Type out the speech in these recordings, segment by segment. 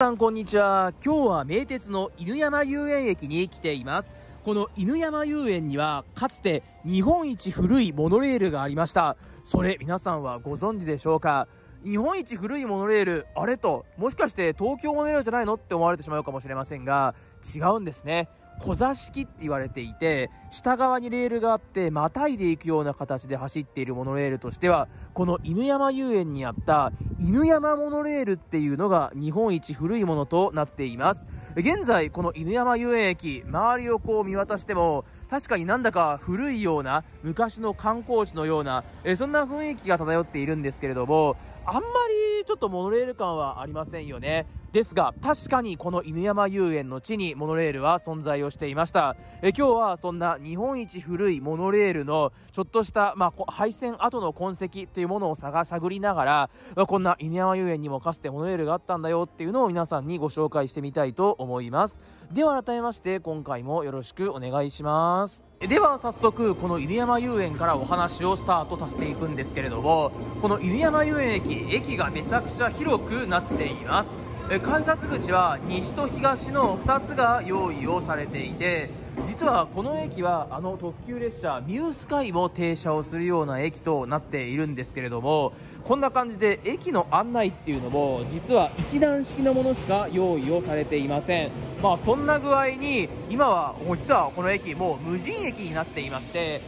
さんこんにちは。今日は名鉄の犬山遊園駅に来ています。この犬山遊園にはかつて日本一古いモノレールがありました。それ皆さんはご存知でしょうか？日本一古いモノレールあれと？もしかして東京モノレールじゃないの？って思われてしまうかもしれませんが違うんですね。小座敷って言われていて下側にレールがあってまたいでいくような形で走っているモノレールとしてはこの犬山遊園にあった犬山モノレールっていうのが日本一古いものとなっています。現在この犬山遊園駅周りをこう見渡しても確かになんだか古いような昔の観光地のようなえそんな雰囲気が漂っているんですけれどもあんまりちょっとモノレール感はありませんよね。ですが確かにこの犬山遊園の地にモノレールは存在をしていました。え今日はそんな日本一古いモノレールのちょっとした、まあ、廃線後の痕跡というものを探探りながらこんな犬山遊園にもかつてモノレールがあったんだよっていうのを皆さんにご紹介してみたいと思います。では改めまして今回もよろしくお願いします。では早速この犬山遊園からお話をスタートさせていくんですけれどもこの犬山遊園駅駅がめちゃくちゃ広くなっています。改札口は西と東の2つが用意をされていて実はこの駅はあの特急列車ミュースカイも停車をするような駅となっているんですけれどもこんな感じで駅の案内っていうのも実は一段式のものしか用意をされていません。まあそんな具合に今はもう実はこの駅もう無人駅になっていまして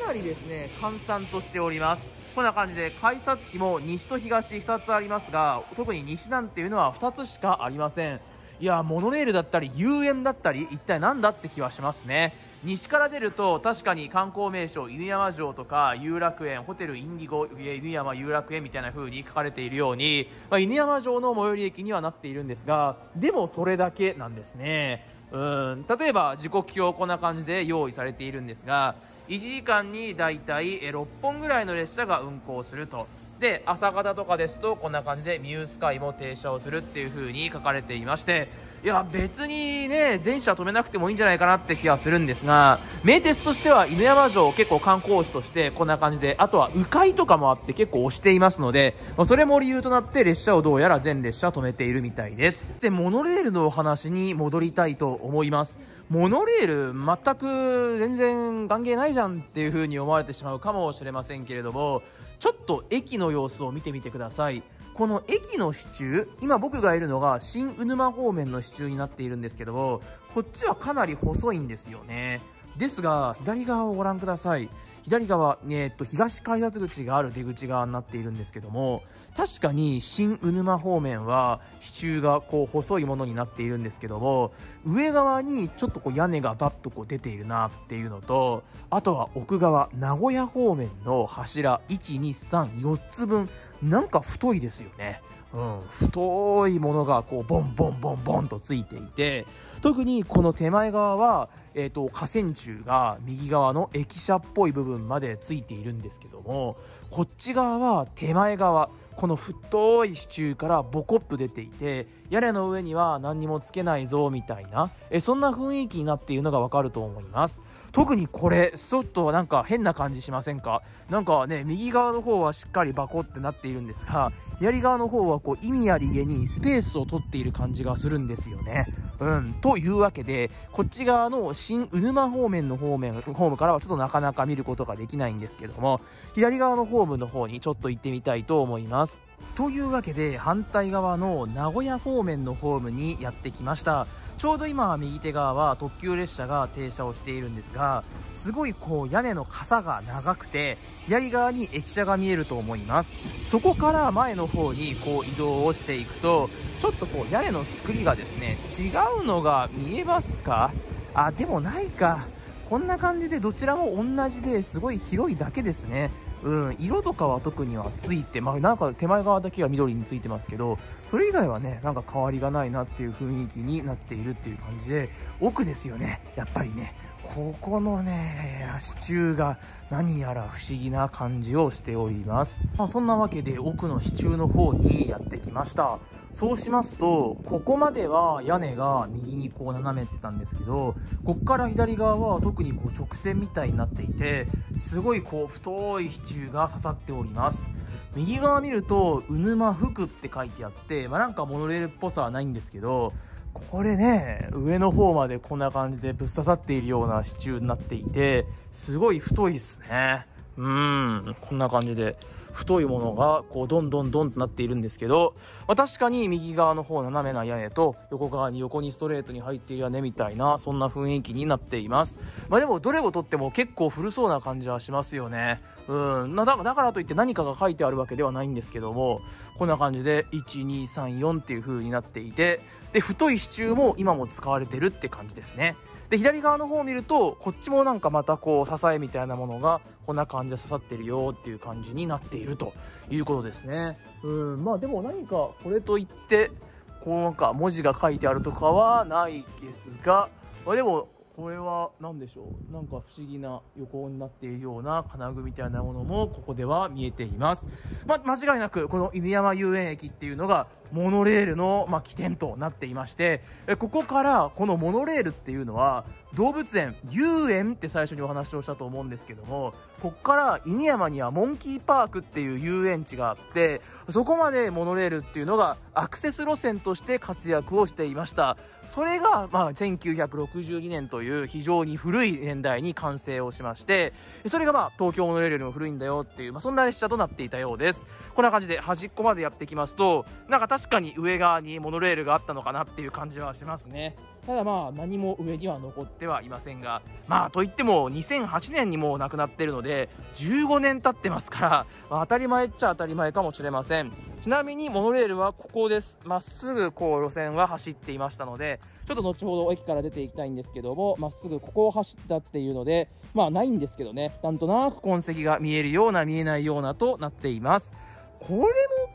かなりですね閑散としております。こんな感じで改札機も西と東2つありますが特に西なんていうのは2つしかありません。いやモノレールだったり遊園だったり一体何だって気はしますね。西から出ると確かに観光名所犬山城とか有楽園ホテルインディゴ犬山有楽園みたいな風に書かれているように、まあ、犬山城の最寄り駅にはなっているんですがでもそれだけなんですね。うん例えば時刻表こんな感じで用意されているんですが1時間にだいたい6本ぐらいの列車が運行すると。で朝方とかですとこんな感じでミュースカイも停車をするっていう風に書かれていましていや別にね全車止めなくてもいいんじゃないかなって気がするんですが名鉄としては犬山城結構観光地としてこんな感じであとは迂回とかもあって結構押していますのでそれも理由となって列車をどうやら全列車止めているみたいです。でモノレールのお話に戻りたいと思います。モノレール全く全然関係ないじゃんっていう風に思われてしまうかもしれませんけれどもちょっと駅の様子を見てみてください。この駅の支柱今僕がいるのが新鵜沼方面の支柱になっているんですけどもこっちはかなり細いんですよね。ですが左側をご覧ください。左側、えー、っと東改札口がある出口側になっているんですけども確かに新鵜沼方面は支柱がこう細いものになっているんですけども上側にちょっとこう屋根がバッとこう出ているなっていうのとあとは奥側名古屋方面の柱1234つ分なんか太いですよね。うん、太いものがこうボンボンボンボンとついていて特にこの手前側は、えーと、河川柱が右側の駅舎っぽい部分までついているんですけどもこっち側は手前側この太い支柱からボコッと出ていて屋根の上には何にもつけないぞみたいな。えそんな雰囲気になっているのがわかると思います。特にこれちょっとなんか変な感じしませんか？なんかね右側の方はしっかりバコってなっているんですが左側の方はこう意味ありげにスペースを取っている感じがするんですよね。うんというわけでこっち側の新鵜沼方面の方面ホームからはちょっとなかなか見ることができないんですけども左側のホームの方にちょっと行ってみたいと思います。というわけで反対側の名古屋方面のホームにやってきました。ちょうど今右手側は特急列車が停車をしているんですがすごいこう屋根の傘が長くて左側に駅舎が見えると思います。そこから前の方にこう移動をしていくとちょっとこう屋根の作りがですね違うのが見えますか？あでもないか。こんな感じでどちらも同じですごい広いだけですね。うん、色とかは特にはついて、まあ、なんか手前側だけが緑についてますけど、それ以外はね、なんか変わりがないなっていう雰囲気になっているっていう感じで、奥ですよね、やっぱりね。ここのね、支柱が何やら不思議な感じをしております。まあ、そんなわけで奥の支柱の方にやってきました。そうしますと、ここまでは屋根が右にこう斜めてたんですけど、こっから左側は特にこう直線みたいになっていて、すごいこう太い支柱が刺さっております。右側見ると、うぬま福って書いてあって、まあ、なんかモノレールっぽさはないんですけど、これね、上の方までこんな感じでぶっ刺さっているような支柱になっていて、すごい太いっすね。うん、こんな感じで。太いものがこうどんどんどんとなっているんですけど、まあ、確かに右側の方斜めな屋根と横側に横にストレートに入っている屋根みたいなそんな雰囲気になっています、まあ、でもどれをとっても結構古そうな感じはしますよね。うん。だからといって何かが書いてあるわけではないんですけどもこんな感じで1234っていう風になっていてで太い支柱も今も使われてるって感じですね。で左側の方を見るとこっちもなんかまたこう支えみたいなものがこんな感じで刺さってるよっていう感じになっているということですねうんまあでも何かこれといってこうなんか文字が書いてあるとかはないですが、まあ、でもこれは何でしょう？なんか不思議な横になっているような金具みたいなものもここでは見えています。ま間違いなくこの犬山遊園駅っていうのがモノレールの、まあ起点となっていましてここからこのモノレールっていうのは動物園遊園って最初にお話をしたと思うんですけどもこっから犬山にはモンキーパークっていう遊園地があってそこまでモノレールっていうのがアクセス路線として活躍をしていました。それが、まあ、1962年という非常に古い年代に完成をしましてそれが、まあ、東京モノレールよりも古いんだよっていう、まあ、そんな列車となっていたようです。こんな感じで端っこまでやってきますとなんか確かに上側にモノレールがあったのかなっていう感じはしますね。ただまあ何も上には残ってはいませんがまあといっても2008年にもう亡くなってるので15年経ってますから、まあ、当たり前っちゃ当たり前かもしれません。ちなみにモノレールはここです。まっすぐこう路線は走っていましたのでちょっと後ほど駅から出ていきたいんですけどもまっすぐここを走ったっていうのでまあないんですけどね。なんとなく痕跡が見えるような見えないようなとなっていますこれも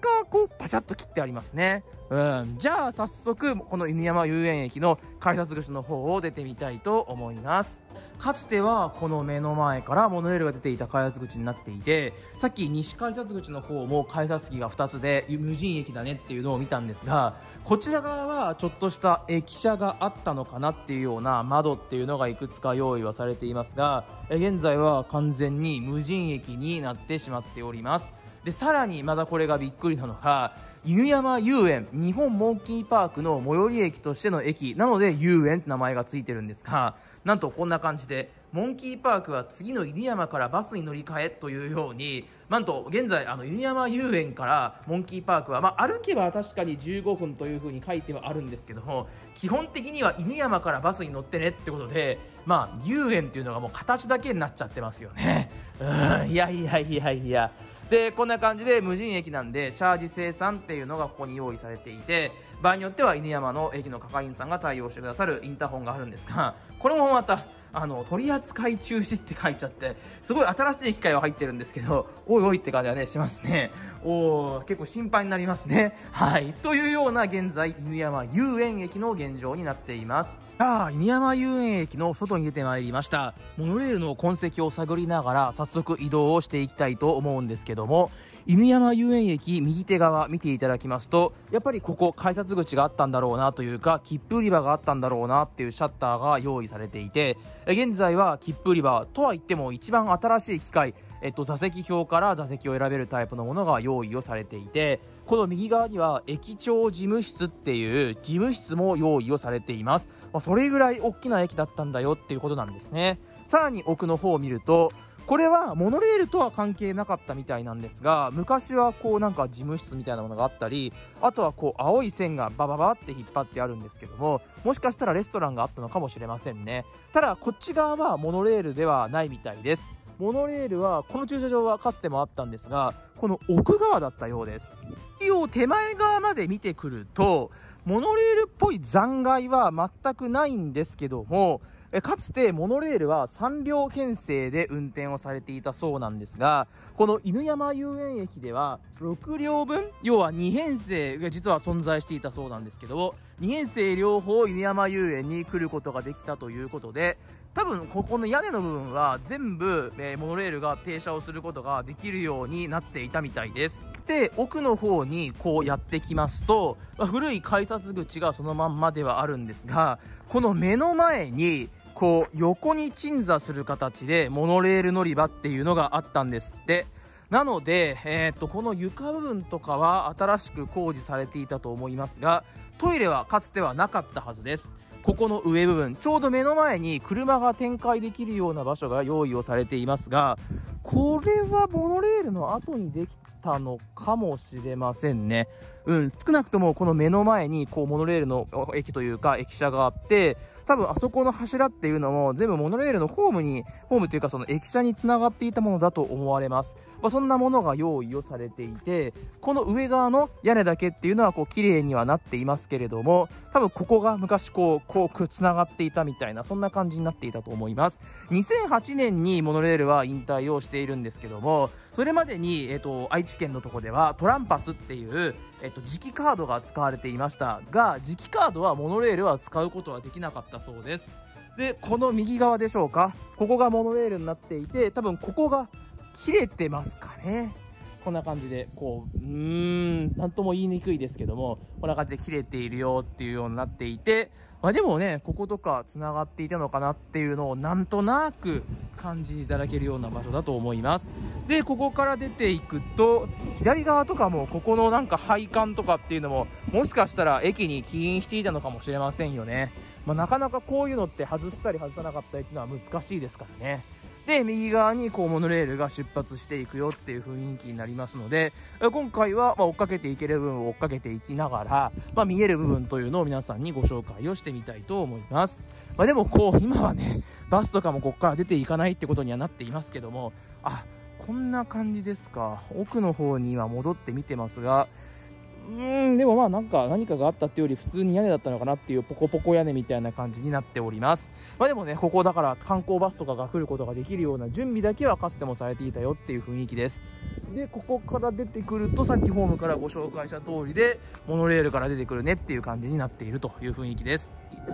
かこうパチャッと切ってありますね。うん、じゃあ早速この犬山遊園駅の改札口の方を出てみたいと思います。かつてはこの目の前からモノレールが出ていた改札口になっていてさっき西改札口の方も改札機が2つで無人駅だねっていうのを見たんですがこちら側はちょっとした駅舎があったのかなっていうような窓っていうのがいくつか用意はされていますが現在は完全に無人駅になってしまっております。でさらにまだこれがびっくりなのが犬山遊園日本モンキーパークの最寄り駅としての駅なので遊園って名前がついてるんですがなんとこんな感じでモンキーパークは次の犬山からバスに乗り換えというようになんと現在あの犬山遊園からモンキーパークは、まあ、歩けば確かに15分というふうに書いてはあるんですけども基本的には犬山からバスに乗ってねってことでまあ遊園っていうのがもう形だけになっちゃってますよね。うんいやいやいやいや。でこんな感じで無人駅なんでチャージ生産っていうのがここに用意されていて場合によっては犬山の駅の係員さんが対応してくださるインターホンがあるんですがこれもまたあの取扱い中止って書いちゃってすごい新しい機械は入ってるんですけど おいおいって感じはねしますね。お結構心配になりますね。はい。というような現在犬山遊園駅の現状になっています。さあ犬山遊園駅の外に出てまいりました。モノレールの痕跡を探りながら早速移動をしていきたいと思うんですけども犬山遊園駅右手側見ていただきますとやっぱりここ改札口があったんだろうなというか切符売り場があったんだろうなっていうシャッターが用意されていて現在は切符売り場とは言っても一番新しい機械えっと、座席表から座席を選べるタイプのものが用意をされていてこの右側には駅長事務室っていう事務室も用意をされています、まあ、それぐらい大きな駅だったんだよっていうことなんですね。さらに奥の方を見るとこれはモノレールとは関係なかったみたいなんですが昔はこうなんか事務室みたいなものがあったりあとはこう青い線がバババって引っ張ってあるんですけどももしかしたらレストランがあったのかもしれませんね。ただこっち側はモノレールではないみたいです。モノレールはこの駐車場はかつてもあったんですがこの奥側だったようです。一応手前側まで見てくるとモノレールっぽい残骸は全くないんですけどもかつてモノレールは3両編成で運転をされていたそうなんですがこの犬山遊園駅では6両分要は2編成が実は存在していたそうなんですけど2編成両方犬山遊園に来ることができたということで多分ここの屋根の部分は全部、えー、モノレールが停車をすることができるようになっていたみたいです。で奥の方にこうやってきますと、まあ、古い改札口がそのまんまではあるんですがこの目の前にこう横に鎮座する形でモノレール乗り場っていうのがあったんですってなので、えー、っとこの床部分とかは新しく工事されていたと思いますがトイレはかつてはなかったはずですここの上部分ちょうど目の前に車が展開できるような場所が用意をされていますがこれはモノレールの後にできたのかもしれませんね。うん、少なくともこの目の前にこうモノレールの駅というか駅舎があって、多分あそこの柱っていうのも全部モノレールのホームに、ホームというかその駅舎につながっていたものだと思われます。まあ、そんなものが用意をされていて、この上側の屋根だけっていうのはこう綺麗にはなっていますけれども、多分ここが昔こう、こうつながっていたみたいな、そんな感じになっていたと思います。2008年にモノレールは引退をしているんですけども、それまでに、えっ、と、愛知県のとこではトランパスっていう、えっと、磁気カードが使われていましたが、磁気カードはモノレールは使うことはできなかったそうです。で、この右側でしょうか、ここがモノレールになっていて、多分ここが切れてますかね。こんな感じで、こう、うーん、なんとも言いにくいですけども、こんな感じで切れているよっていうようになっていて、まあでもね、こことか繋がっていたのかなっていうのをなんとなく感じいただけるような場所だと思います。で、ここから出ていくと、左側とかも、ここのなんか配管とかっていうのも、もしかしたら駅に起因していたのかもしれませんよね。まあ、なかなかこういうのって外したり外さなかったりっていうのは難しいですからね。で、右側にこうモノレールが出発していくよっていう雰囲気になりますので、今回はま追っかけていける部分を追っかけていきながら、まあ、見える部分というのを皆さんにご紹介をしてみたいと思います。まあ、でもこう、今はね、バスとかもここから出ていかないってことにはなっていますけども、あ、こんな感じですか。奥の方に今戻って見てますが、うーん、でもまあなんか何かがあったっていうより普通に屋根だったのかなっていうポコポコ屋根みたいな感じになっております。まあでもね、ここだから観光バスとかが来ることができるような準備だけはかつてもされていたよっていう雰囲気です。で、ここから出てくるとさっきホームからご紹介した通りで、モノレールから出てくるねっていう感じになっているという雰囲気です。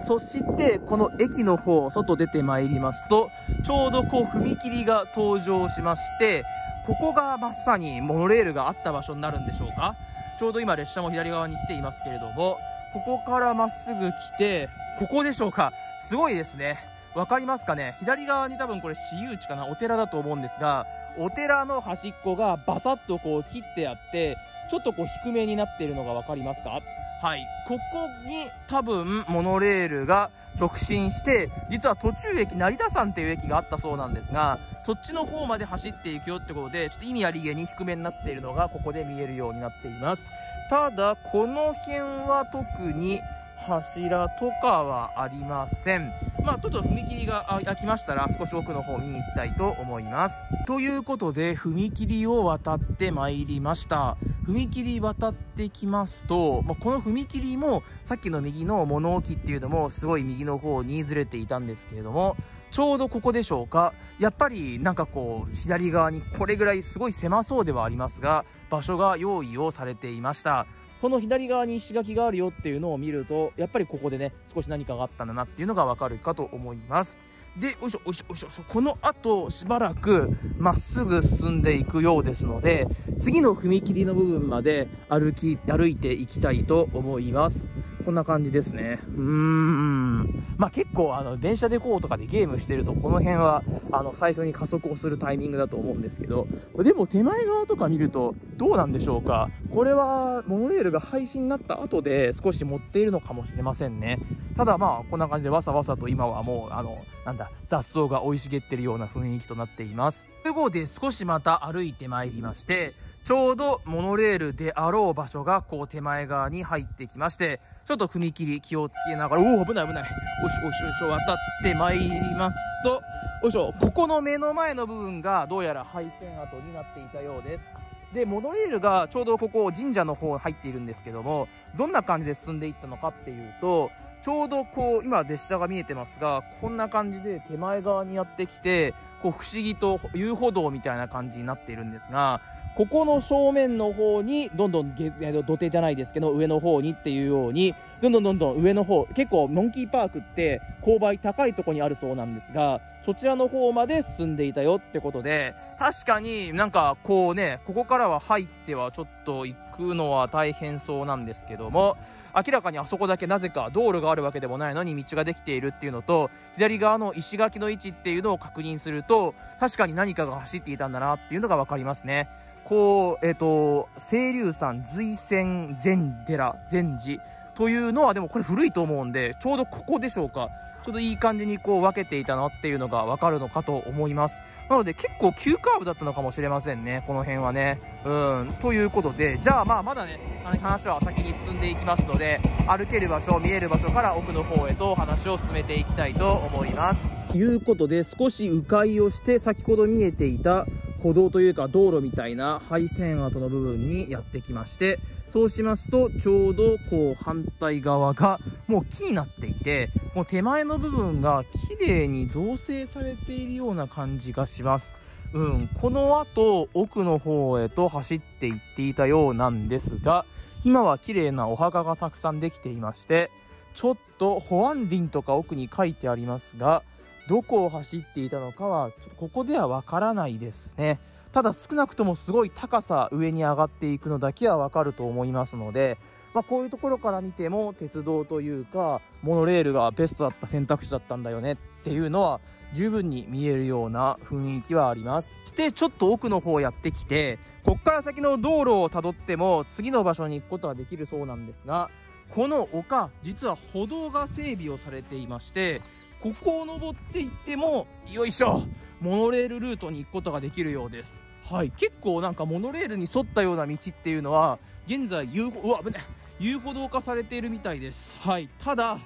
そして、この駅の方、外出てまいりますと、ちょうどこう踏切が登場しまして、ここがまさにモノレールがあった場所になるんでしょうか？ちょうど今列車も左側に来ていますけれども、ここからまっすぐ来て、ここでしょうか？すごいですね。わかりますかね？左側に多分これ私有地かな？お寺だと思うんですが、お寺の端っこがバサッとこう切ってあって、ちょっとこう低めになっているのがわかりますか？はい。ここに多分モノレールが直進して、実は途中駅、成田山っていう駅があったそうなんですが、そっちの方まで走っていくよってことで、ちょっと意味ありげに低めになっているのがここで見えるようになっています。ただ、この辺は特に柱とかはありません。まあ、ちょっと踏切が開きましたら少し奥の方見に行きたいと思います。ということで、踏切を渡ってまいりました。踏切渡ってきますと、まあ、この踏切もさっきの右の物置っていうのもすごい右の方にずれていたんですけれども、ちょうどここでしょうか。やっぱりなんかこう、左側にこれぐらいすごい狭そうではありますが、場所が用意をされていました。この左側に石垣があるよっていうのを見ると、やっぱりここでね、少し何かがあったんだなっていうのがわかるかと思います。で、よいしょ、よいしょ、よいしょ、この後、しばらく、まっすぐ進んでいくようですので、次の踏切の部分まで歩き、歩いていきたいと思います。こんな感じですね。うーん。まあ、結構、あの、電車でこうとかでゲームしてると、この辺は、あの、最初に加速をするタイミングだと思うんですけど、でも手前側とか見ると、どうなんでしょうか。これは、モノレールが廃止になった後で少し持っているのかもしれませんね。ただまあ、こんな感じでわさわさと今はもう、あの、なんだ、雑草が生い茂ってるような雰囲気となっています。ということで、少しまた歩いてまいりまして、ちょうどモノレールであろう場所がこう手前側に入ってきまして、ちょっと踏切気をつけながら、おお、危ない危ない。おしょおしおし渡ってまいりますと、おしょ、ここの目の前の部分がどうやら配線跡になっていたようです。で、モノレールがちょうどここ神社の方入っているんですけども、どんな感じで進んでいったのかっていうと、ちょうどこう、今列車が見えてますが、こんな感じで手前側にやってきて、こう不思議と遊歩道みたいな感じになっているんですが、ここの正面の方にどんどん土手じゃないですけど上の方にっていうようにどんどんどんどん上の方結構モンキーパークって勾配高いとこにあるそうなんですがそちらの方まで進んでいたよってことで確かになんかこうねここからは入ってはちょっと行くのは大変そうなんですけども明らかにあそこだけなぜか道路があるわけでもないのに道ができているっていうのと左側の石垣の位置っていうのを確認すると確かに何かが走っていたんだなっていうのが分かりますね。こう、えっ、ー、と、清流山随泉禅寺、禅寺というのは、でもこれ古いと思うんで、ちょうどここでしょうか。ちょっといい感じにこう分けていたなっていうのがわかるのかと思います。なので結構急カーブだったのかもしれませんね、この辺はね。うん、ということで、じゃあまあまだね、あの話は先に進んでいきますので、歩ける場所、見える場所から奥の方へと話を進めていきたいと思います。ということで、少し迂回をして先ほど見えていた歩道というか道路みたいな配線跡の部分にやってきましてそうしますとちょうどこう反対側がもう木になっていてもう手前の部分が綺麗に造成されているような感じがします。うん、この後奥の方へと走っていっていたようなんですが今は綺麗なお墓がたくさんできていましてちょっと保安林とか奥に書いてありますがどこを走っていたのかは、ちょっとここではわからないですね。ただ少なくともすごい高さ上に上がっていくのだけはわかると思いますので、まあ、こういうところから見ても鉄道というかモノレールがベストだった選択肢だったんだよねっていうのは十分に見えるような雰囲気はあります。で、ちょっと奥の方やってきて、こっから先の道路をたどっても次の場所に行くことはできるそうなんですが、この丘、実は歩道が整備をされていまして、ここを登っていっても、よいしょモノレールルートに行くことができるようです。はい。結構なんかモノレールに沿ったような道っていうのは、現在遊歩、うわ、危ね遊歩道化されているみたいです。はい。ただ、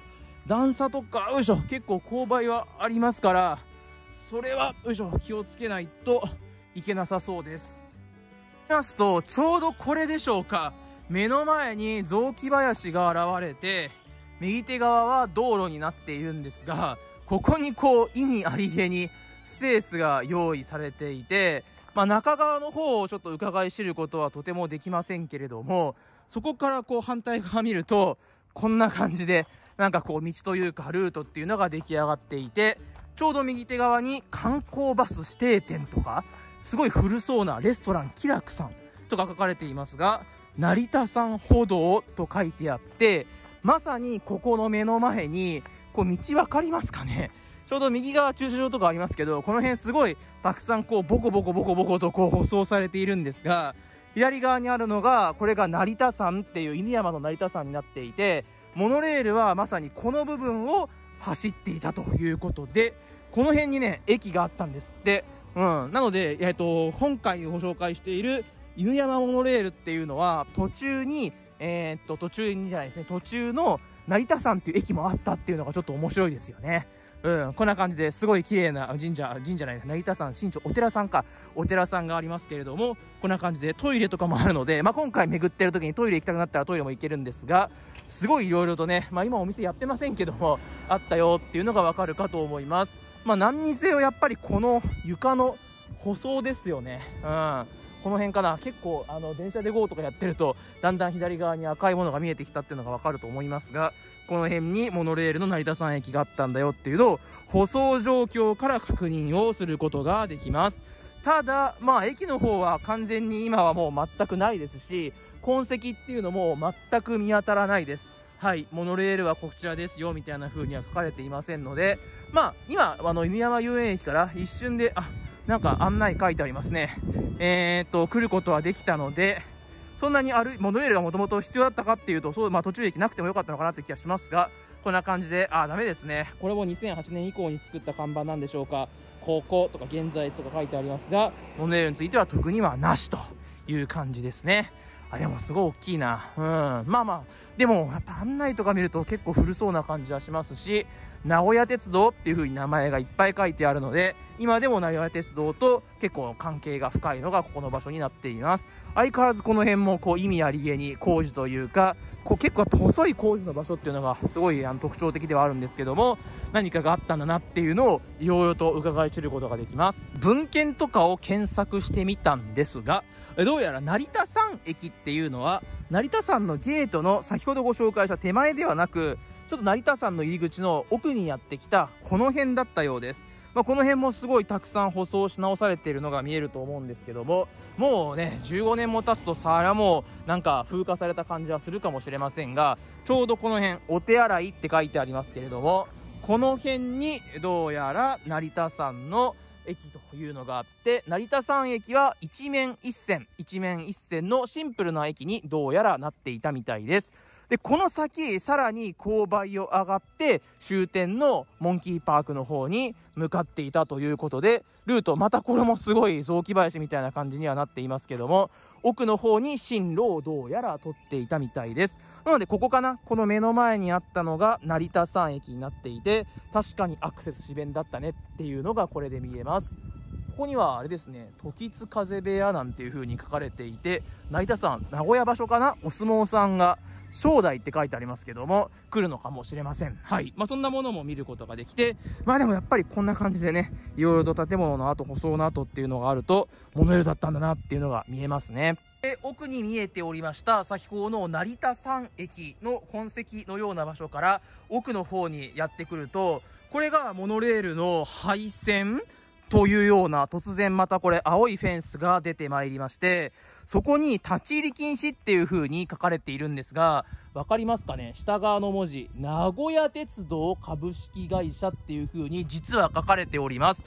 段差とか、よいしょ、結構勾配はありますから、それは、よいしょ、気をつけないといけなさそうです。見ますと、ちょうどこれでしょうか。目の前に雑木林が現れて、右手側は道路になっているんですが、ここにこう意味ありげにスペースが用意されていて、まあ、中側の方をちょっと伺い知ることはとてもできませんけれども、そこからこう反対側見ると、こんな感じで、なんかこう道というかルートっていうのが出来上がっていて、ちょうど右手側に観光バス指定店とか、すごい古そうなレストランキラクさんとか書かれていますが、成田山歩道と書いてあって、まさにここの目の前に、こう道分かりますかね？ちょうど右側駐車場とかありますけど、この辺すごいたくさんこうボコボコボコボコとこう舗装されているんですが、左側にあるのが、これが成田山っていう犬山の成田山になっていて、モノレールはまさにこの部分を走っていたということで、この辺にね、駅があったんですって。うん。なので、えっ、と、今回ご紹介している犬山モノレールっていうのは、途中にえー、っと、途中にじゃないですね、途中の成田山っていう駅もあったっていうのがちょっと面白いですよね。うん、こんな感じですごい綺麗な神社、神社ない成田山、新町、お寺さんか、お寺さんがありますけれども、こんな感じでトイレとかもあるので、まあ、今回巡ってる時にトイレ行きたくなったらトイレも行けるんですが、すごい色々とね、まあ、今お店やってませんけども、あったよっていうのがわかるかと思います。まあ、何にせよやっぱりこの床の舗装ですよね。うん。この辺かな。結構あの電車で GO とかやってるとだんだん左側に赤いものが見えてきたっていうのが分かると思いますがこの辺にモノレールの成田山駅があったんだよっていうのを舗装状況から確認をすることができます。ただまあ駅の方は完全に今はもう全くないですし痕跡っていうのも全く見当たらないです。はい、モノレールはこちらですよみたいな風には書かれていませんので、まあ、今、あの犬山遊園駅から一瞬で、あなんか案内書いてありますね。えー、っと、来ることはできたので、そんなに歩モノレールがもともと必要だったかっていうと、そう、まあ途中駅なくてもよかったのかなって気がしますが、こんな感じで、あ、ダメですね。これも2008年以降に作った看板なんでしょうか。高校とか現在とか書いてありますが、モノレールについては特にはなしという感じですね。あ、でもすごい大きいな。うん。まあまあ。でも、やっぱ案内とか見ると結構古そうな感じはしますし、名古屋鉄道っていう風に名前がいっぱい書いてあるので、今でも名古屋鉄道と結構関係が深いのがここの場所になっています。相変わらずこの辺もこう意味ありげに工事というか、こう結構細い工事の場所っていうのがすごいあの特徴的ではあるんですけども、何かがあったんだなっていうのをいろいろと伺い知ることができます。文献とかを検索してみたんですが、どうやら成田山駅っていうのは、成田山のゲートの先ほどほどご紹介した手前ではなく、ちょっと成田山の入り口の奥にやってきたこの辺だったようです。まあ、この辺もすごいたくさん舗装し直されているのが見えると思うんですけども、もうね、15年も経つとさらもうなんか風化された感じはするかもしれませんが、ちょうどこの辺、お手洗いって書いてありますけれども、この辺にどうやら成田山の駅というのがあって、成田山駅は一面一線、一面一線のシンプルな駅にどうやらなっていたみたいです。で、この先、さらに勾配を上がって、終点のモンキーパークの方に向かっていたということで、ルート、またこれもすごい雑木林みたいな感じにはなっていますけども、奥の方に進路をどうやら取っていたみたいです。なので、ここかな？この目の前にあったのが成田山駅になっていて、確かにアクセスし便だったねっていうのがこれで見えます。ここにはあれですね、時津風部屋なんていう風に書かれていて、成田山、名古屋場所かな？お相撲さんが正代って書いてありますけども、来るのかもしれません。はい。まあ、そんなものも見ることができて、まあでもやっぱりこんな感じでね、いろいろと建物の跡、舗装の跡っていうのがあると、モノレールだったんだなっていうのが見えますね。で奥に見えておりました先ほどの成田山駅の痕跡のような場所から奥の方にやってくるとこれがモノレールの配線というような突然またこれ青いフェンスが出てまいりましてそこに立ち入り禁止っていう風に書かれているんですが、わかりますかね？下側の文字、名古屋鉄道株式会社っていう風に実は書かれております。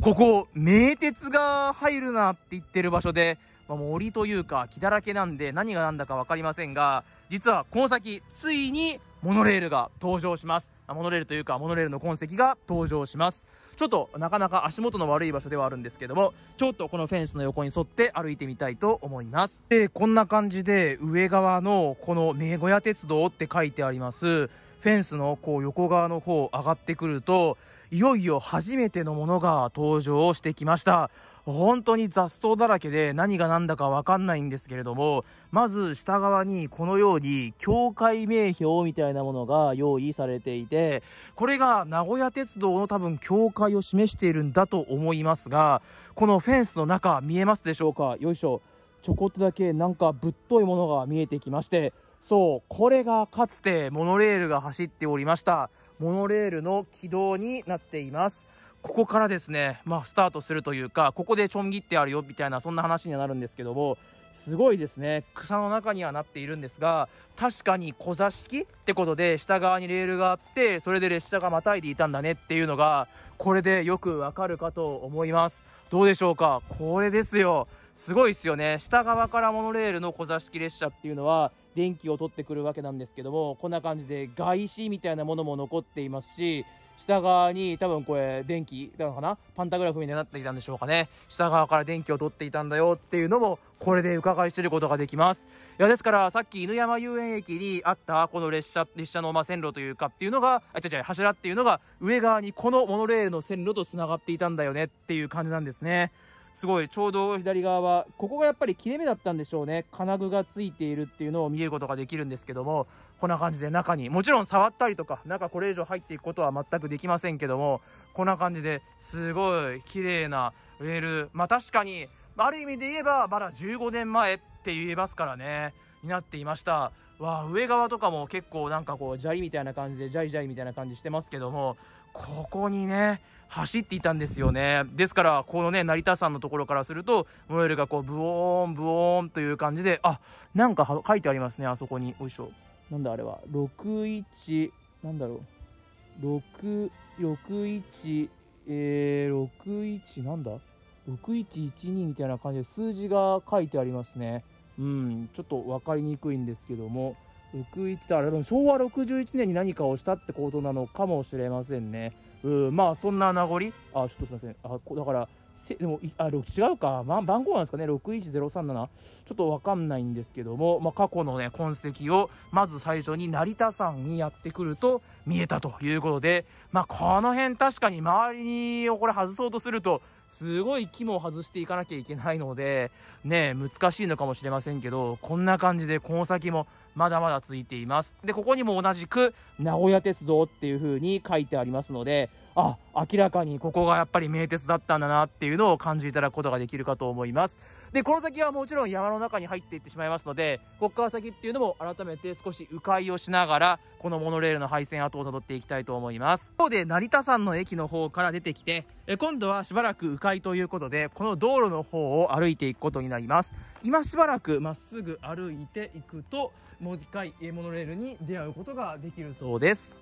ここ、名鉄が入るなって言ってる場所で、まあ、森というか木だらけなんで何が何だか分かりませんが、実はこの先、ついにモノレールが登場します。モノレールというか、モノレールの痕跡が登場します。ちょっとなかなか足元の悪い場所ではあるんですけども、ちょっとこのフェンスの横に沿って歩いてみたいと思います。で、こんな感じで上側のこの名古屋鉄道って書いてあります、フェンスのこう横側の方上がってくると、いよいよ初めてのものが登場してきました。本当に雑草だらけで何が何だかわかんないんですけれども、まず下側にこのように境界名標みたいなものが用意されていて、これが名古屋鉄道の多分境界を示しているんだと思いますが、このフェンスの中見えますでしょうか？よいしょ。ちょこっとだけなんかぶっといものが見えてきまして、そう、これがかつてモノレールが走っておりました。モノレールの軌道になっています。ここからですね、まあ、スタートするというか、ここでちょん切ってあるよ、みたいな、そんな話にはなるんですけども、すごいですね。草の中にはなっているんですが、確かに小座敷ってことで、下側にレールがあって、それで列車がまたいでいたんだねっていうのが、これでよくわかるかと思います。どうでしょうか？これですよ。すごいですよね。下側からモノレールの小座敷列車っていうのは、電気を取ってくるわけなんですけども、こんな感じで外紙みたいなものも残っていますし、下側に多分これ電気なのかな？パンタグラフになっていたんでしょうかね。下側から電気を取っていたんだよっていうのも、これで伺い知ることができます。いや、ですから、さっき犬山遊園駅にあったこの列車、列車のま線路というかっていうのが、あ、違う違う、柱っていうのが上側にこのモノレールの線路と繋がっていたんだよねっていう感じなんですね。すごい、ちょうど左側は、ここがやっぱり切れ目だったんでしょうね。金具がついているっていうのを見えることができるんですけども、こんな感じで中に、もちろん触ったりとか、中これ以上入っていくことは全くできませんけども、こんな感じですごい綺麗なレール。まあ確かに、ある意味で言えば、まだ15年前って言えますからね、になっていました。わあ、上側とかも結構なんかこう、砂利みたいな感じで、ジャイジャイみたいな感じしてますけども、ここにね、走っていたんですよね。ですから、このね、成田山のところからすると、モエルがこう、ブオーン、ブオーンという感じで、あ、なんか書いてありますね、あそこに。よいしょ。なんだあれは？61、なんだろう？6、61、えー、61、なんだ ?6112 みたいな感じで数字が書いてありますね。うん、ちょっと分かりにくいんですけども、61だ、あれ昭和61年に何かをしたってことなのかもしれませんね。うん、まあそんな名残？あちょっとすいませんあだからせでもあ違うか、ま、番号なんですかね、61037、ちょっと分かんないんですけども、まあ、過去の、ね、痕跡をまず最初に成田山にやってくると見えたということで、まあ、この辺、確かに周りにこれ外そうとすると、すごい木も外していかなきゃいけないので、ね、難しいのかもしれませんけど、こんな感じでこの先もまだまだ続いています。で、ここにも同じく名古屋鉄道っていう風に書いてありますので、あ、明らかにここがやっぱり名鉄だったんだなっていうのを感じいただくことができるかと思います。で、この先はもちろん山の中に入っていってしまいますので、ここから先っていうのも改めて少し迂回をしながら、このモノレールの配線跡を辿っていきたいと思います。今日で成田山の駅の方から出てきて、今度はしばらく迂回ということで、この道路の方を歩いていくことになります。今しばらくまっすぐ歩いていくと、もう一回モノレールに出会うことができるそうです。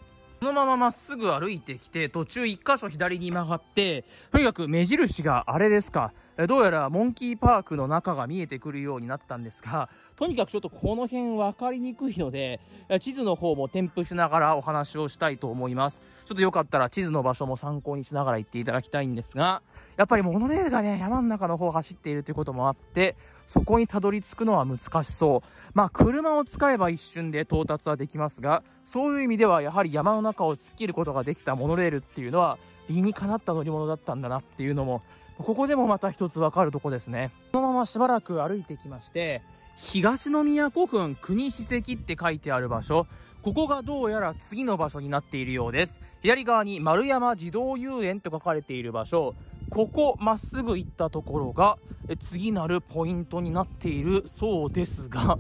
このまままっすぐ歩いてきて、途中1箇所左に曲がって、とにかく目印があれですか。どうやらモンキーパークの中が見えてくるようになったんですが、とにかくちょっとこの辺分かりにくいので、地図の方も添付しながらお話をしたいと思います。ちょっとよかったら地図の場所も参考にしながら行っていただきたいんですが、やっぱりモノレールがね、山の中の方を走っているということもあって、そこにたどり着くのは難しそう。まあ、車を使えば一瞬で到達はできますが、そういう意味ではやはり山の中を突っ切ることができたモノレールっていうのは、理にかなった乗り物だったんだなっていうのも、ここでもまた一つわかるとこですね。このまましばらく歩いてきまして、東宮古墳国史跡って書いてある場所、ここがどうやら次の場所になっているようです。左側に丸山児童遊園と書かれている場所、ここまっすぐ行ったところが次なるポイントになっているそうですが、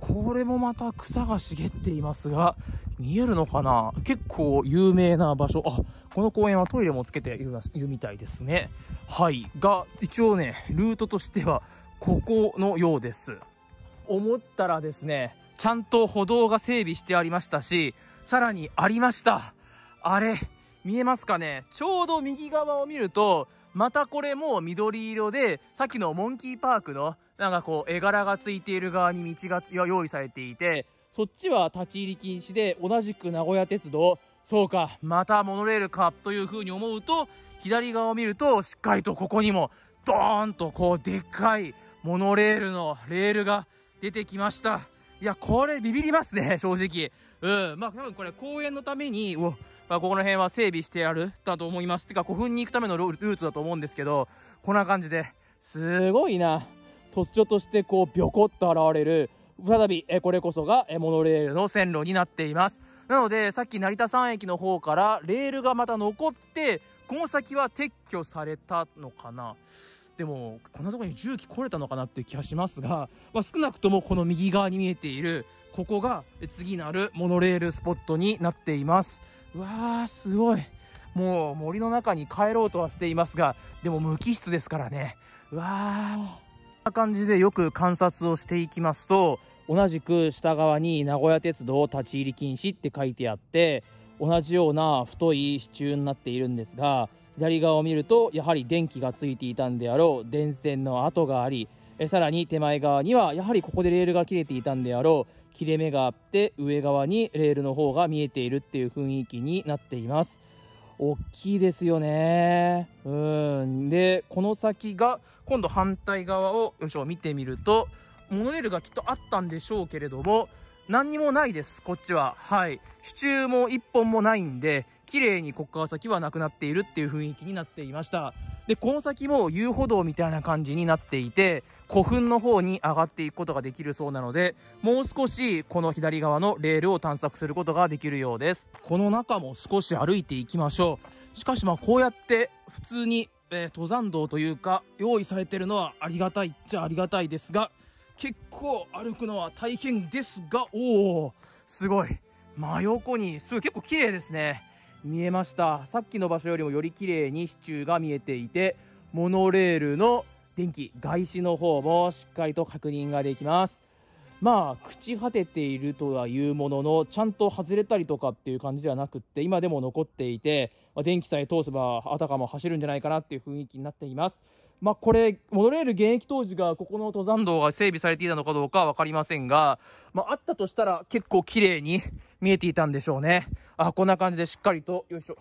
これもまた草が茂っていますが、見えるのかな？結構有名な場所。あ、この公園はトイレもつけているいるみたいですね。はい。が、一応ね、ルートとしては、ここのようです。思ったらですね、ちゃんと歩道が整備してありましたし、さらにありました。あれ、見えますかね？ちょうど右側を見ると、またこれも緑色で、さっきのモンキーパークの、なんかこう、絵柄がついている側に道が用意されていて、そっちは立ち入り禁止で、同じく名古屋鉄道、そうか、またモノレールか、という風に思うと、左側を見ると、しっかりとここにも、ドーンとこう、でっかいモノレールのレールが出てきました。いや、これビビりますね、正直。うん。まあ、多分これ公園のために、うまあ、ここの辺は整備してやるだと思います。てか、古墳に行くためのルートだと思うんですけど、こんな感じで、すごいな。突如としてこう、ビョコッと現れる、再び、えこれこそがえモノレールの線路になっています。なので、さっき成田山駅の方からレールがまた残って、この先は撤去されたのかなでも、こんなところに重機来れたのかなっていう気がしますが、まあ、少なくともこの右側に見えている、ここが次なるモノレールスポットになっています。うわー、すごい。もう森の中に帰ろうとはしていますが、でも無機質ですからね。うわー。こんな感じでよく観察をしていきますと、同じく下側に名古屋鉄道立ち入り禁止って書いてあって、同じような太い支柱になっているんですが、左側を見ると、やはり電気がついていたんであろう電線の跡があり、さらに手前側には、やはりここでレールが切れていたんであろう切れ目があって上側にレールの方が見えているっていう雰囲気になっています大きいですよねうんでこの先が今度反対側をよいしょ見てみるとモノレールがきっとあったんでしょうけれども何にもないです、こっちは。はい。支柱も一本もないんで、綺麗にこっから先はなくなっているっていう雰囲気になっていました。で、この先も遊歩道みたいな感じになっていて、古墳の方に上がっていくことができるそうなので、もう少しこの左側のレールを探索することができるようです。この中も少し歩いていきましょう。しかしまあこうやって普通に、えー、登山道というか用意されてるのはありがたいっちゃありがたいですが、結構歩くのは大変ですが、おおすごい。真横に、すごい結構綺麗ですね。見えました。さっきの場所よりもより綺麗に支柱が見えていて、モノレールの電気、外資の方もしっかりと確認ができます。まあ、朽ち果てているとはいうものの、ちゃんと外れたりとかっていう感じではなくって、今でも残っていて、まあ、電気さえ通せばあたかも走るんじゃないかなっていう雰囲気になっています。まあ、これ、モノレール現役当時がここの登山道が整備されていたのかどうかは分かりませんが、まあ、あったとしたら結構綺麗に見えていたんでしょうね。あ、こんな感じでしっかりと、よいしょ、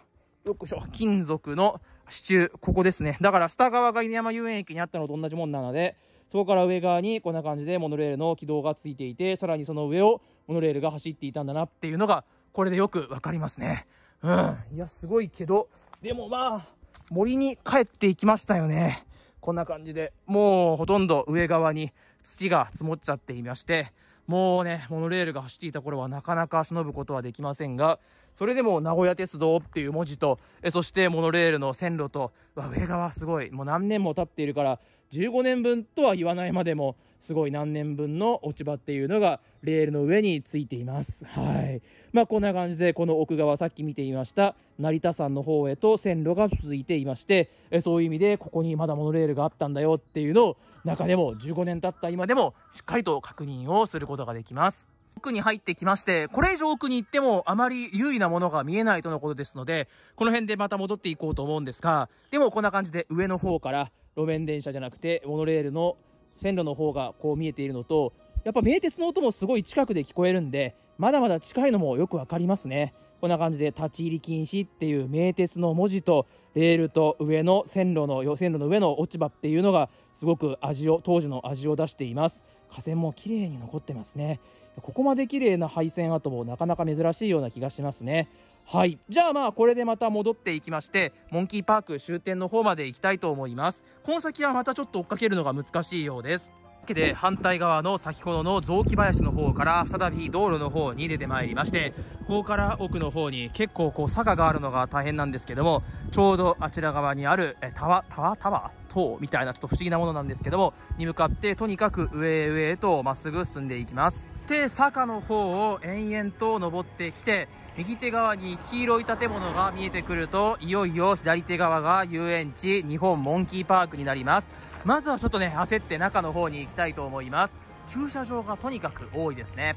よくしょ、金属の支柱、ここですね。だから下側が犬山遊園駅にあったのと同じもんなので、そこから上側にこんな感じでモノレールの軌道がついていて、さらにその上をモノレールが走っていたんだなっていうのが、これでよくわかりますね。うん。いや、すごいけど、でもまあ、森に帰っていきましたよね。こんな感じで、もうほとんど上側に土が積もっちゃっていまして、もうね、モノレールが走っていた頃はなかなか忍ぶことはできませんが、それでも名古屋鉄道っていう文字と、えそしてモノレールの線路と、わ、上側すごい、もう何年も経っているから、15年分とは言わないまでも、すごい何年分の落ち葉っていうのがレールの上についています。はい。まあこんな感じでこの奥側さっき見ていました成田山の方へと線路が続いていましてえそういう意味でここにまだモノレールがあったんだよっていうのを中でも15年経った今でもしっかりと確認をすることができます。奥に入ってきまして、これ以上奥に行ってもあまり優位なものが見えないとのことですので、この辺でまた戻っていこうと思うんですが、でもこんな感じで上の方から路面電車じゃなくてモノレールの線路の方がこう見えているのと、やっぱ名鉄の音もすごい近くで聞こえるんで、まだまだ近いのもよくわかりますね。こんな感じで立ち入り禁止っていう名鉄の文字と、レールと上の線路の、線路の上の落ち葉っていうのが、すごく味を、当時の味を出しています。架線も綺麗に残ってますね。ここまで綺麗な配線跡もなかなか珍しいような気がしますね。はい。じゃあまあ、これでまた戻っていきまして、モンキーパーク終点の方まで行きたいと思います。この先はまたちょっと追っかけるのが難しいようです。けで、反対側の先ほどの雑木林の方から再び道路の方に出てまいりまして、ここから奥の方に結構こう坂があるのが大変なんですけども、ちょうどあちら側にある、えタワ、タワ、タワ塔みたいなちょっと不思議なものなんですけども、に向かってとにかく上へ上へとまっすぐ進んでいきます。で、坂の方を延々と登ってきて、右手側に黄色い建物が見えてくると、いよいよ左手側が遊園地日本モンキーパークになります。まずはちょっとね、焦って中の方に行きたいと思います。駐車場がとにかく多いですね。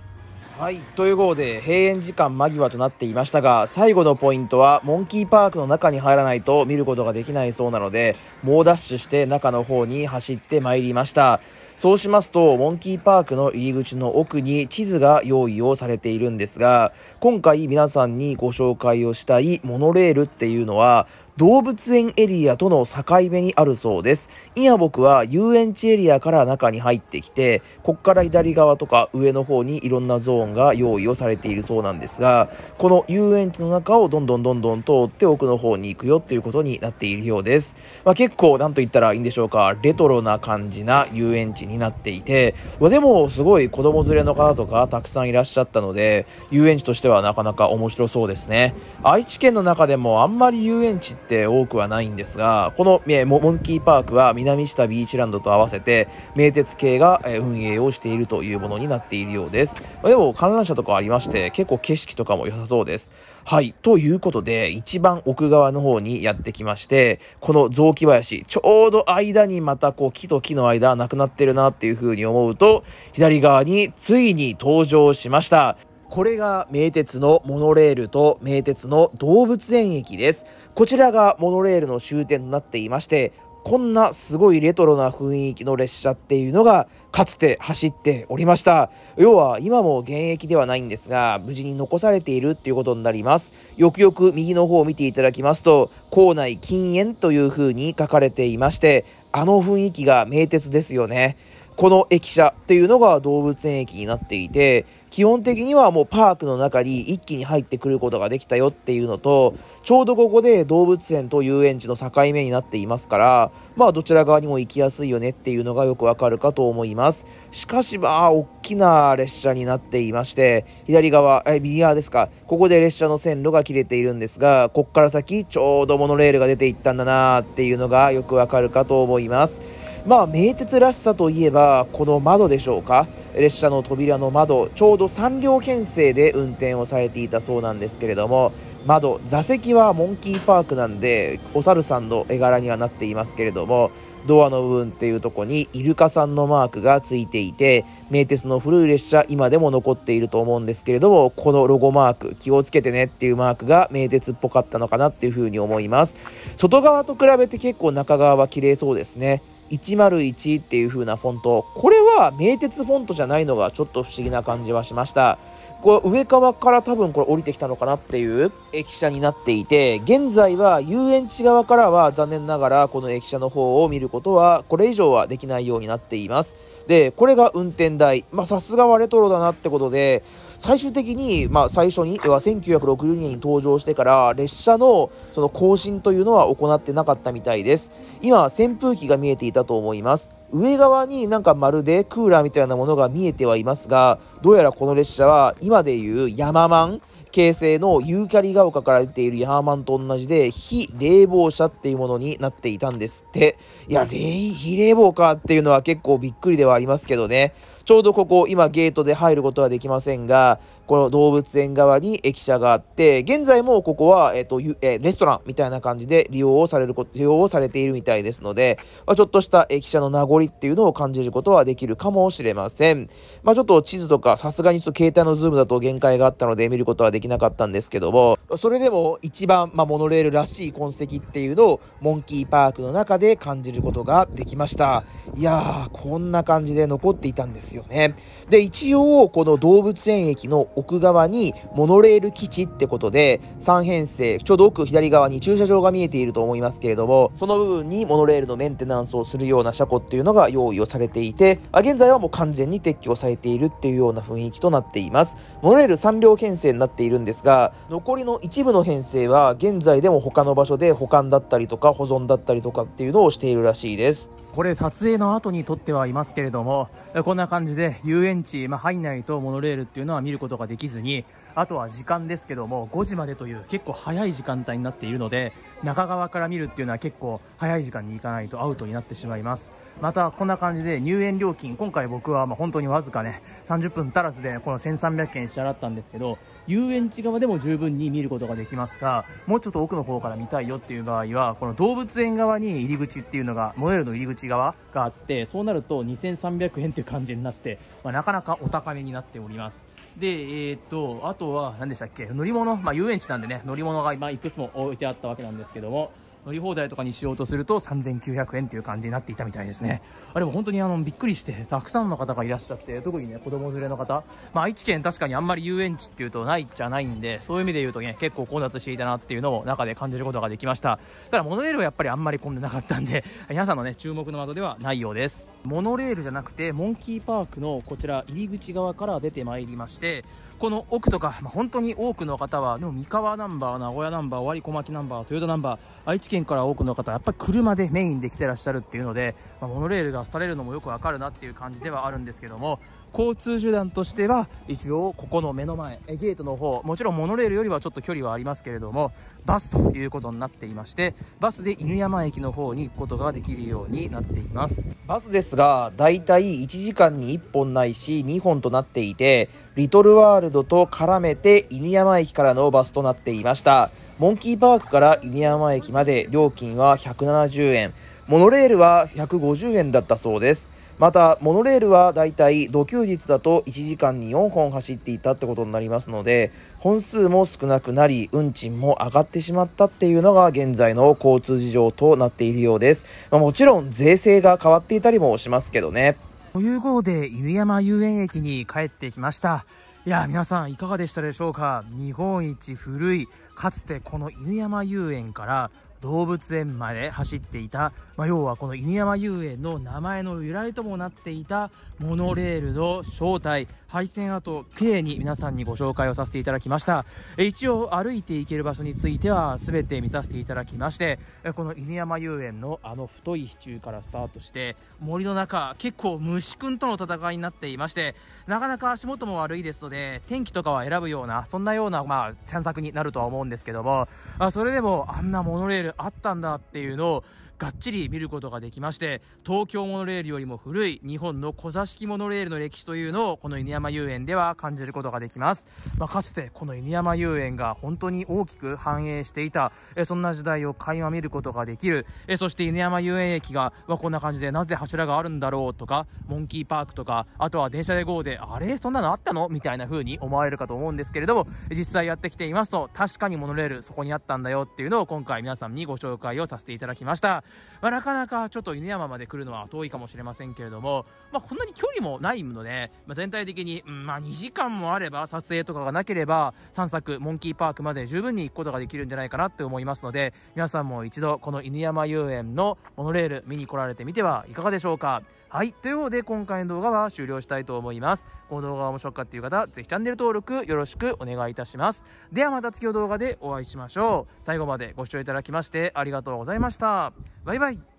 はい。ということで、閉園時間間際となっていましたが、最後のポイントは、モンキーパークの中に入らないと見ることができないそうなので、猛ダッシュして中の方に走ってまいりました。そうしますと、モンキーパークの入り口の奥に地図が用意をされているんですが、今回皆さんにご紹介をしたいモノレールっていうのは、動物園エリアとの境目にあるそうです。今僕は遊園地エリアから中に入ってきて、こっから左側とか上の方にいろんなゾーンが用意をされているそうなんですが、この遊園地の中をどんどんどんどん通って奥の方に行くよっていうことになっているようです。まあ、結構なんと言ったらいいんでしょうか、レトロな感じな遊園地になっていて、までもすごい子供連れの方とかたくさんいらっしゃったので、遊園地としてはなかなか面白そうですね。愛知県の中でもあんまり遊園地ってって多くはないんですが、このモンキーパークは南下ビーチランドと合わせて、名鉄系が運営をしているというものになっているようです。でも観覧車とかありまして、結構景色とかも良さそうです。はい。ということで、一番奥側の方にやってきまして、この雑木林、ちょうど間にまたこう木と木の間なくなってるなっていう風に思うと、左側についに登場しました。これが名鉄のモノレールと名鉄の動物園駅です。こちらがモノレールの終点となっていまして、こんなすごいレトロな雰囲気の列車っていうのがかつて走っておりました。要は今も現役ではないんですが、無事に残されているっていうことになります。よくよく右の方を見ていただきますと、校内禁煙という風に書かれていまして、あの雰囲気が名鉄ですよね。この駅舎っていうのが動物園駅になっていて、基本的にはもうパークの中に一気に入ってくることができたよっていうのと、ちょうどここで動物園と遊園地の境目になっていますから、まあどちら側にも行きやすいよねっていうのがよくわかるかと思います。しかしまあ、大きな列車になっていまして、左側、え、右側ですか、ここで列車の線路が切れているんですが、こっから先、ちょうどモノレールが出ていったんだなっていうのがよくわかるかと思います。まあ、名鉄らしさといえば、この窓でしょうか。列車の扉の窓、ちょうど3両編成で運転をされていたそうなんですけれども、窓、座席はモンキーパークなんで、お猿さんの絵柄にはなっていますけれども、ドアの部分っていうとこにイルカさんのマークがついていて、名鉄の古い列車、今でも残っていると思うんですけれども、このロゴマーク、気をつけてねっていうマークが名鉄っぽかったのかなっていうふうに思います。外側と比べて結構中側は綺麗そうですね。101っていう風なフォント。これは名鉄フォントじゃないのがちょっと不思議な感じはしました。こう上側から多分これ降りてきたのかなっていう駅舎になっていて、現在は遊園地側からは残念ながらこの駅舎の方を見ることはこれ以上はできないようになっています。で、これが運転台。まあさすがはレトロだなってことで、最終的に、まあ最初に、要は1960年に登場してから列車のその更新というのは行ってなかったみたいです。今、扇風機が見えていたと思います。上側になんかまるでクーラーみたいなものが見えてはいますが、どうやらこの列車は今でいうヤママン、形成のユーキャリが丘から出ているヤーマンと同じで非冷房車っていうものになっていたんですって。いや冷、非冷房かっていうのは結構びっくりではありますけどね。ちょうどここ、今ゲートで入ることはできませんが、この動物園側に駅舎があって、現在もここは、えっ、と、えー、レストランみたいな感じで利用をされること、利用をされているみたいですので、まあ、ちょっとした駅舎の名残っていうのを感じることはできるかもしれません。まあ、ちょっと地図とか、さすがにちょっと携帯のズームだと限界があったので見ることはできなかったんですけども、それでも一番、まあ、モノレールらしい痕跡っていうのを、モンキーパークの中で感じることができました。いやー、こんな感じで残っていたんですよね。で、一応、この動物園駅の奥側にモノレール基地ってことで、3編成、ちょうど奥左側に駐車場が見えていると思いますけれども、その部分にモノレールのメンテナンスをするような車庫っていうのが用意をされていて、現在はもう完全に撤去されているっていうような雰囲気となっています。モノレール3両編成になっているんですが、残りの一部の編成は現在でも他の場所で保管だったりとか保存だったりとかっていうのをしているらしいです。これ撮影の後に撮ってはいますけれどもこんな感じで遊園地、まあ、入んないとモノレールっていうのは見ることができずにあとは時間ですけども5時までという結構早い時間帯になっているので中側から見るっていうのは結構早い時間に行かないとアウトになってしまいます。またこんな感じで入園料金今回僕はま本当にわずかね30分足らずでこの1300円支払ったんですけど遊園地側でも十分に見ることができますがもうちょっと奥の方から見たいよっていう場合はこの動物園側に入り口っていうのがモデルの入り口側があってそうなると2300円っていう感じになって、まあ、なかなかお高めになっております。で、えー、っと、あとは、何でしたっけ、乗り物、まあ、遊園地なんでね、乗り物が今、いくつも置いてあったわけなんですけども、乗り放題とかにしようとすると3900円っていう感じになっていたみたいですね。あれも本当にあのびっくりして、たくさんの方がいらっしゃって、特にね、子供連れの方、まあ、愛知県確かにあんまり遊園地っていうとないじゃないんで、そういう意味で言うとね、結構混雑していたなっていうのを中で感じることができました。ただ、モノレールはやっぱりあんまり混んでなかったんで、皆さんのね、注目の的ではないようです。モノレールじゃなくて、モンキーパークのこちら入り口側から出てまいりまして、この奥とか、まあ、本当に多くの方は、でも三河ナンバー、名古屋ナンバー、尾張小牧ナンバー、豊田ナンバー、愛知県から多くの方はやっぱり車でメインで来てらっしゃるっていうので、まあ、モノレールが廃れるのもよくわかるなっていう感じではあるんですけども、交通手段としては、一応ここの目の前、ゲートの方、もちろんモノレールよりはちょっと距離はありますけれども、バスということになっていまして、バスで犬山駅の方に行くことができるようになっています。バスですが、だいたい1時間に1本ないし2本となっていて、リトルワールドと絡めて犬山駅からのバスとなっていました。モンキーパークから犬山駅まで料金は170円、モノレールは150円だったそうです。また、モノレールはだいたい土休日だと1時間に4本走っていたってことになりますので、本数も少なくなり、運賃も上がってしまったっていうのが現在の交通事情となっているようです。まあ、もちろん税制が変わっていたりもしますけどね。という号で犬山遊園駅に帰ってきました。いや、皆さんいかがでしたでしょうか？日本一古い、かつてこの犬山遊園から動物園まで走っていた、まあ、要はこの犬山遊園の名前の由来ともなっていたモノレールの正体配線跡綺麗に皆さんにご紹介をさせていただきました。一応歩いて行ける場所については全て見させていただきましてこの犬山遊園のあの太い支柱からスタートして森の中結構虫くんとの戦いになっていましてなかなか足元も悪いですので天気とかは選ぶようなそんなようなまあ散策になるとは思うんですけどもあそれでもあんなモノレールあったんだっていうのをがっちり見ることができまして東京モノレールよりも古い日本の小座敷モノレールの歴史というのをこの犬山遊園では感じることができます、まあ、かつてこの犬山遊園が本当に大きく繁栄していたえそんな時代を垣間見ることができる。えそして犬山遊園駅が、まあ、こんな感じでなぜ柱があるんだろうとかモンキーパークとかあとは電車で GO であれ？そんなのあったの？みたいな風に思われるかと思うんですけれども実際やってきていますと確かにモノレールそこにあったんだよっていうのを今回皆さんにご紹介をさせていただきました。まあ、なかなかちょっと犬山まで来るのは遠いかもしれませんけれども、まあ、こんなに距離もないので、まあ、全体的に、まあ、2時間もあれば、撮影とかがなければ、散策、モンキーパークまで十分に行くことができるんじゃないかなって思いますので、皆さんも一度、この犬山遊園のモノレール見に来られてみてはいかがでしょうか。はい。ということで、今回の動画は終了したいと思います。この動画が面白かったという方、ぜひチャンネル登録よろしくお願いいたします。ではまた次の動画でお会いしましょう。最後までご視聴いただきましてありがとうございました。バイバイ。